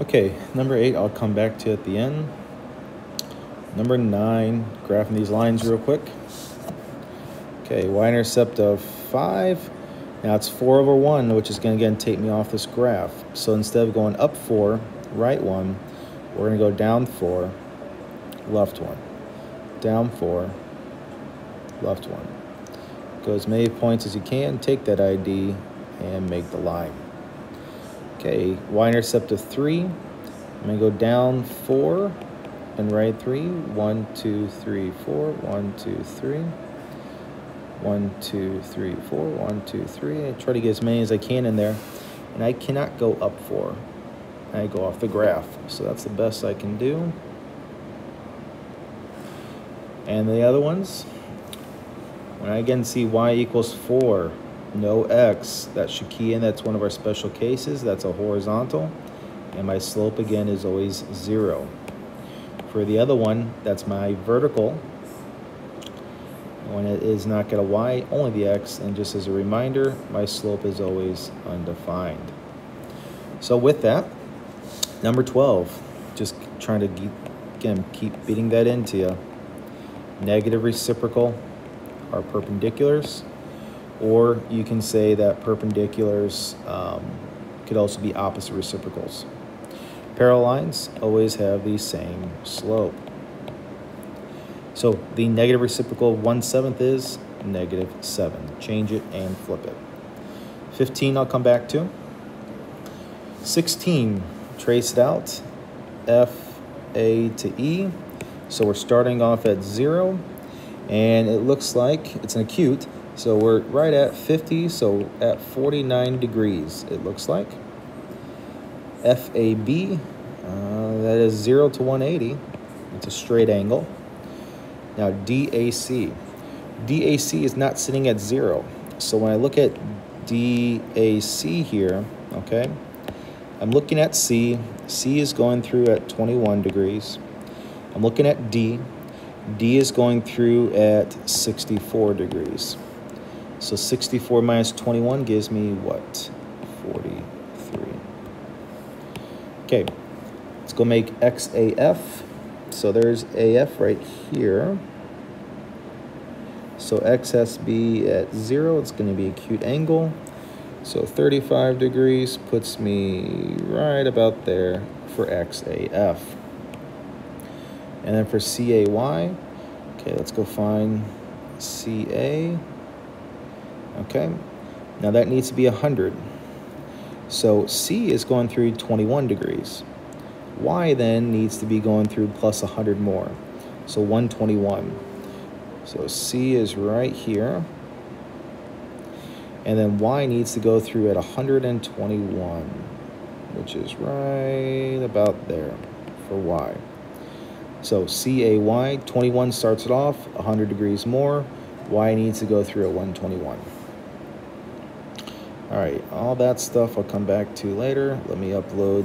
Okay, number eight, I'll come back to at the end. Number nine, graphing these lines real quick. Okay, y-intercept of five. Now it's four over one, which is gonna again take me off this graph. So instead of going up four, right one, we're gonna go down four, left one. Down four, left one. Go as many points as you can, take that ID, and make the line. Okay, y-intercept of three. I'm gonna go down four and right three. One, two, three, four. One, two, three. One, two, three, four. One, two, three. I try to get as many as I can in there. And I cannot go up four. I go off the graph. So that's the best I can do. And the other ones, when I again see y equals 4, no x, that should key in. That's one of our special cases. That's a horizontal. And my slope, again, is always 0. For the other one, that's my vertical. When it is not going to y, only the x. And just as a reminder, my slope is always undefined. So with that, number 12, just trying to, keep, again, keep beating that into you. Negative reciprocal are perpendiculars, or you can say that perpendiculars um, could also be opposite reciprocals. Parallel lines always have the same slope. So the negative reciprocal 1 7th is negative 7. Change it and flip it. 15 I'll come back to. 16, trace it out. F, A to E. So we're starting off at 0 and it looks like it's an acute. So we're right at 50, so at 49 degrees, it looks like. FAB, uh, that is 0 to 180. It's a straight angle. Now DAC. DAC is not sitting at 0. So when I look at DAC here, okay, I'm looking at C. C is going through at 21 degrees. I'm looking at D. D is going through at 64 degrees. So 64 minus 21 gives me what? 43. Okay, let's go make XAF. So there's AF right here. So XSB at zero, it's gonna be acute angle. So 35 degrees puts me right about there for XAF. And then for CAY, okay, let's go find CA. Okay, now that needs to be 100. So C is going through 21 degrees. Y then needs to be going through plus 100 more. So 121. So C is right here. And then Y needs to go through at 121, which is right about there for Y. So CAY, 21 starts it off, 100 degrees more. Y needs to go through at 121. All right, all that stuff I'll come back to later. Let me upload